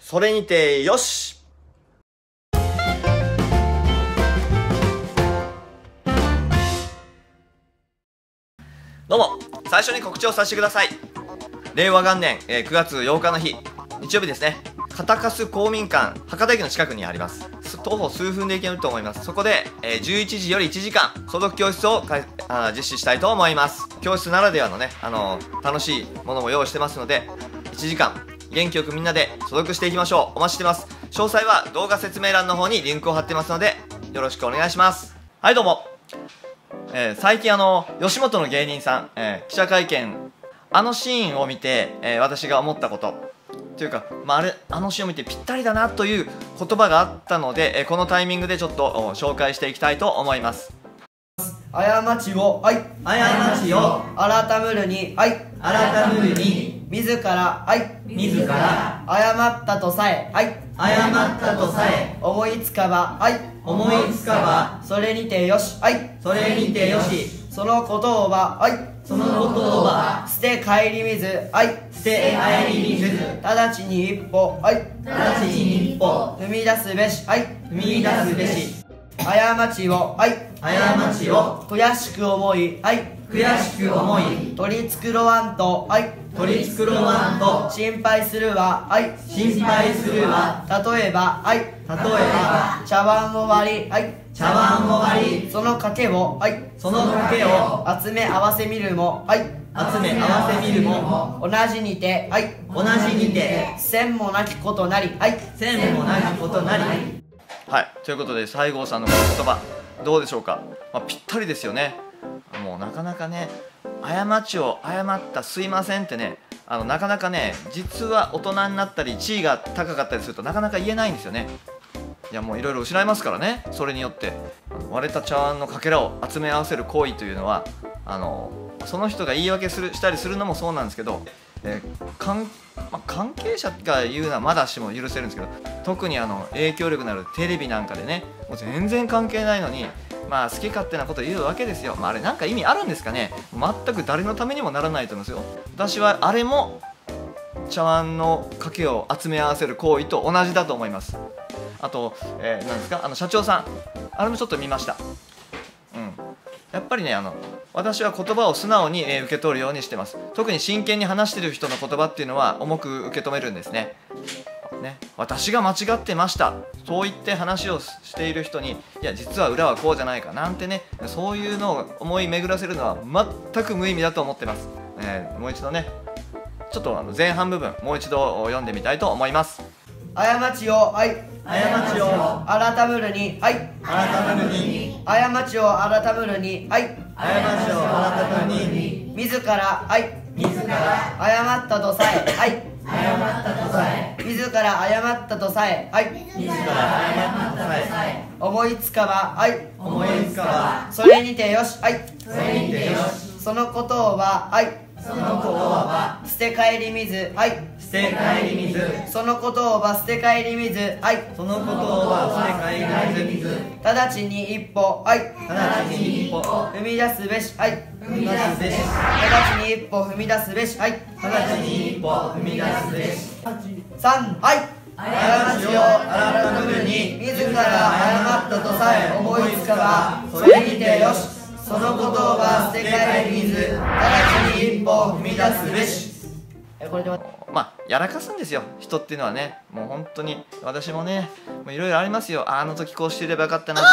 それにてよし！どうも。最初に告知をさせてください。令和元年、えー9月8日の日。日曜日ですね。片粕公民館博多駅の近くにあります。徒歩数分で行けると思います。そこで、えー11時より1時間所属教室をかあ実施したいと思います。教室ならではのね、あのー楽しいものも用意してますので1時間元気よくみんなで所属していきましょう。お待ちしてます。詳細は動画説明欄の方にリンクを貼ってますのでよろしくお願いします。はいどうも。えー最近あの吉本の芸人さん、えー記者会見あのシーンを見て、えー私が思ったこと。というか、まあ、あれあのシーンを見てぴったりだなという言葉があったので、えーこのタイミングでちょっとお紹介していきたいと思います。過ちを、はい、過ちを改むるに、はい、改むるに自ら、はい、自ら。誤ったとさえ、はい、誤ったとさえ。思いつかば、はい、思いつかば。それにてよし、はい、それにてよし。そのことをば、はい、そのことは捨て帰り水、はい、捨て帰り水直ちに一歩、はい、直ちに一歩。踏み出すべし、はい、踏み出すべし。過ちを、はい、過ちを。悔しく思い、はい、悔しく思い取り繕わんと、はい、取り繕わんと心配するは、はい、心配するは例えば、はい、例えば茶碗を割り、はい、茶碗を割りその賭けを、はい、その賭けを集め合わせみるも、はい、集め合わせみるも同じにて、はい、同じにて千もなきことなり、はい、千もなきことなり。はい。ということで西郷さんのこの言葉どうでしょうか、まあ、ぴったりですよねもうなかなかね過ちを謝ったすいませんってねあのなかなかね実は大人になったり地位が高かったりするとなかなか言えないんですよね。いやもういろいろ失いますからねそれによって。割れた茶碗のかけらを集め合わせる行為というのはあのその人が言い訳するしたりするのもそうなんですけど、えー関まあ関係者が言うのはまだしも許せるんですけど特にあの影響力のあるテレビなんかでねもう全然関係ないのにまあ好き勝手なこと言うわけですよ、まあ、あれなんか意味あるんですかね。全く誰のためにもならないと思うんですよ。私はあれも茶碗の賭けを集め合わせる行為と同じだと思います。あと、えー、なんですか？あの社長さん。あれもちょっと見ました。うん。やっぱりねあの私は言葉を素直に、え受け取るようにしてます。特に真剣に話してる人の言葉っていうのは重く受け止めるんですね。ね私が間違ってましたそう言って話をしている人にいや実は裏はこうじゃないかなんてねそういうのを思い巡らせるのは全く無意味だと思ってます、えーもう一度ねちょっとあの前半部分もう一度読んでみたいと思います。過ちを、はい、過ちを。改むるに、はい、改むるに。過ちを改むるに、はい、過ちを改むるに。自ら、はい、自ら。誤ったとさえ、はい、誤ったとさえ自ら誤ったとさえ、はい、自ら誤ったとさえ。思いつかば、はい、思いつかば。それにてよし、はい、それにてよし。そのことをは、はい、そのことは捨て帰り水、はい、捨て帰り水。そのことをは捨て帰り水、はい、そのことは捨て帰り水。直ちに一歩、はい、直ちに一歩。踏み出すべし、はい、踏み出すべし。直ちに一歩踏み出すべし、はい、直ちに一歩踏み出すべし三、はい、過ちを改むるに自ら誤ったとさえ思いつかば、それにてよし、そのことは捨て帰り水、直ちに一歩踏み出すべし。え、これでまあやらかすんですよ。人っていうのはね。もう本当に私もねもういろいろありますよ。ああの時こうしていればよかったなとか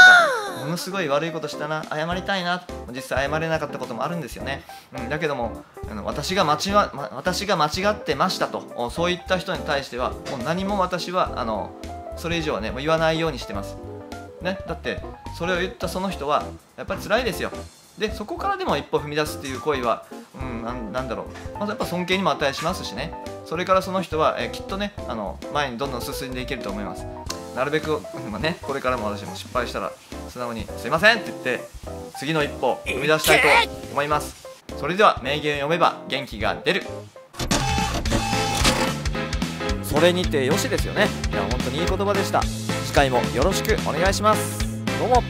ものすごい悪いことしたな謝りたいな実際謝れなかったこともあるんですよね、うん、だけどもあの私が間違ま私が間違ってましたとそういった人に対してはもう何も私はあのそれ以上はねもう言わないようにしてます。ね、だってそれを言ったその人はやっぱり辛いですよ。でそこからでも一歩踏み出すっていう行為は、うん、なんなんだろう。まずやっぱ尊敬にも値しますしね。それからその人は、えきっとねあの前にどんどん進んでいけると思います。なるべく、まあね、これからも私も失敗したら素直に「すいません」って言って次の一歩を踏み出したいと思います。それでは名言を読めば元気が出る。それにてよしですよね。いや本当にいい言葉でした。次回もよろしくお願いします。どうも